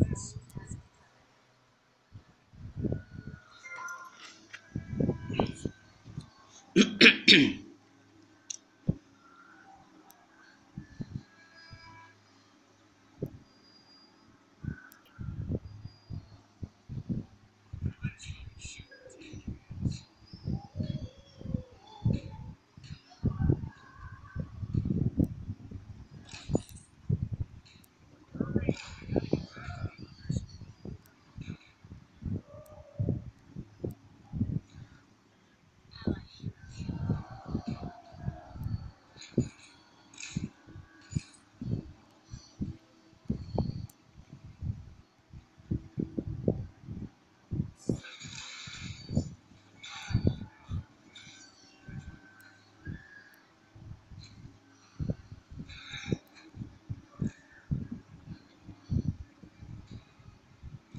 Thank you.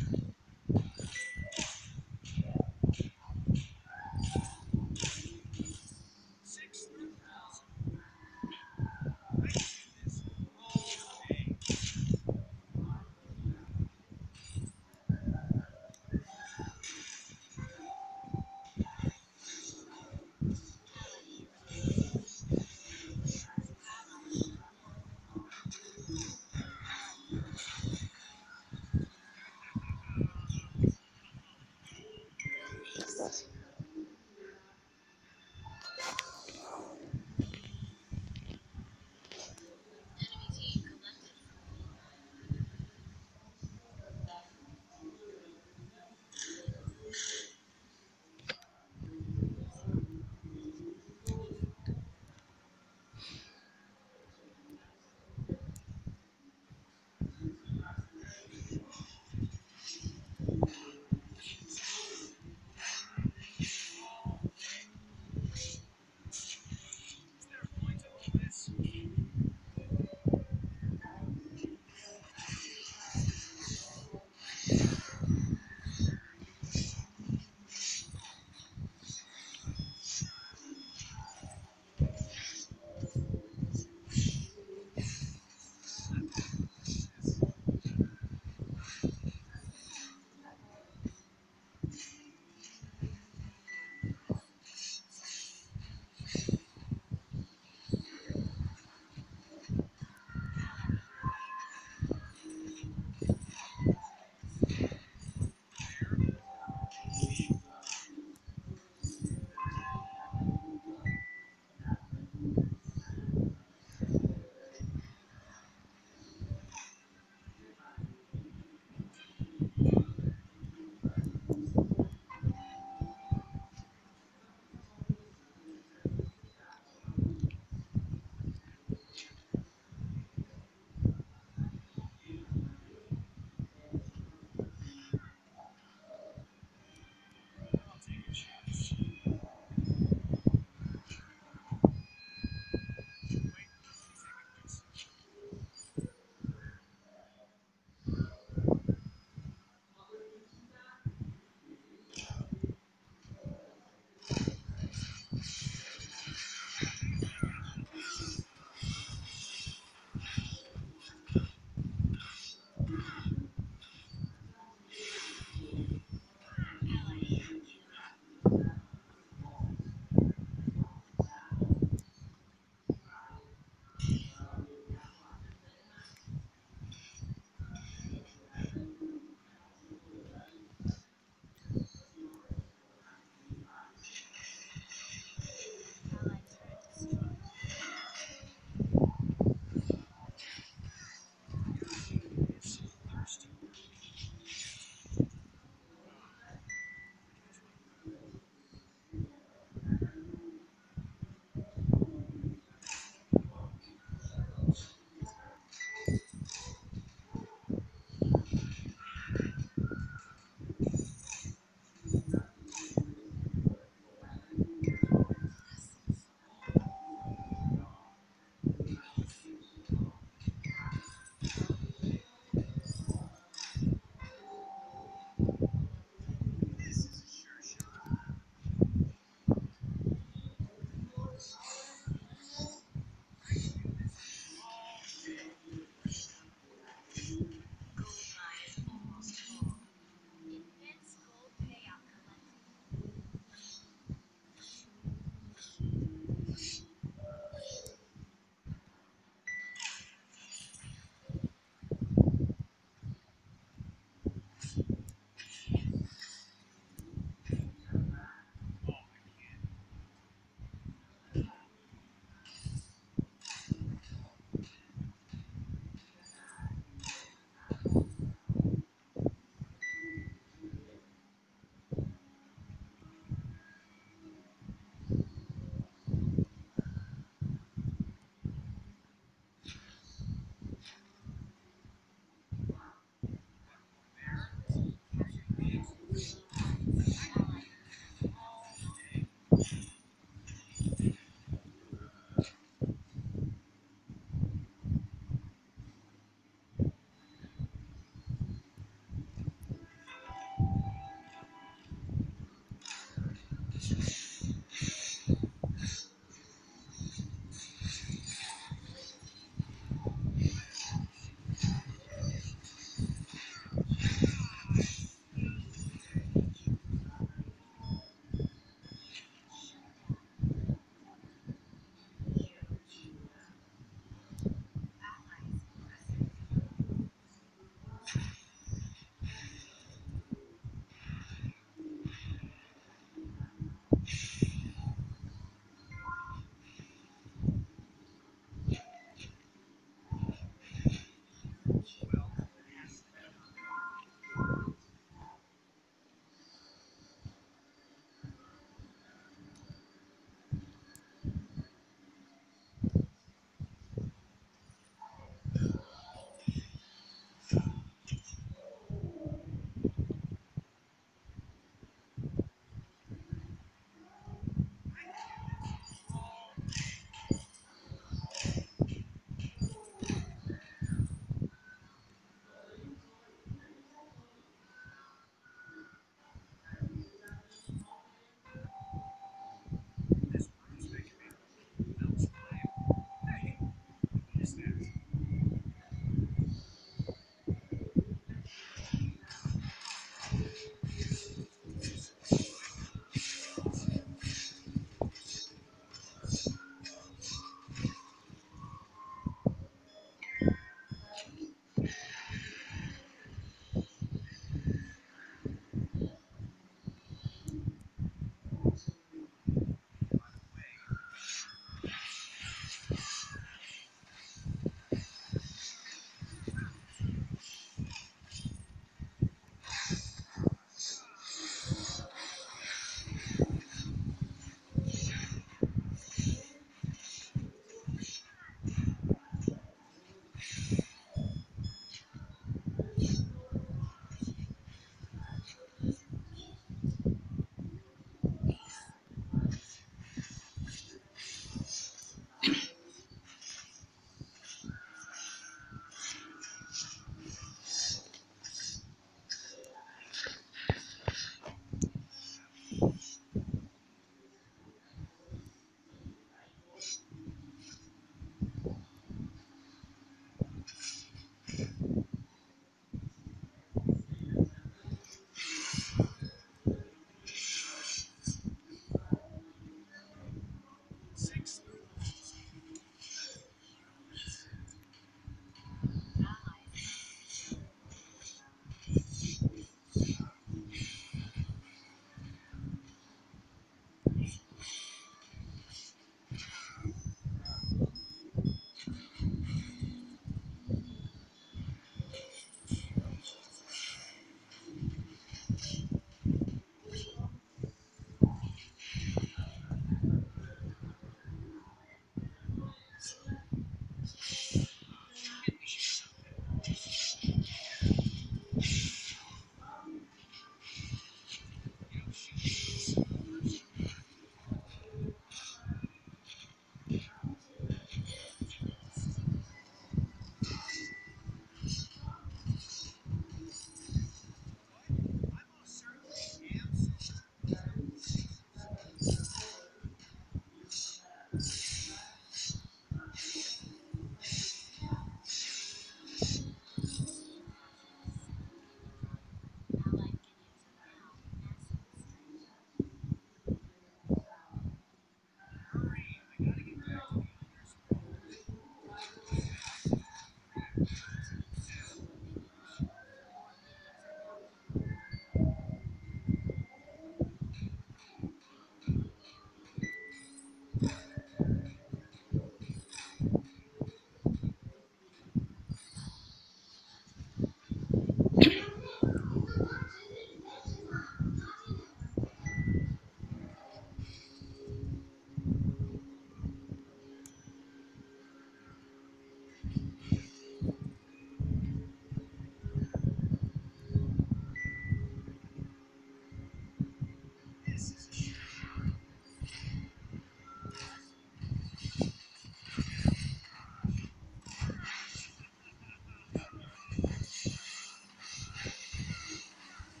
future.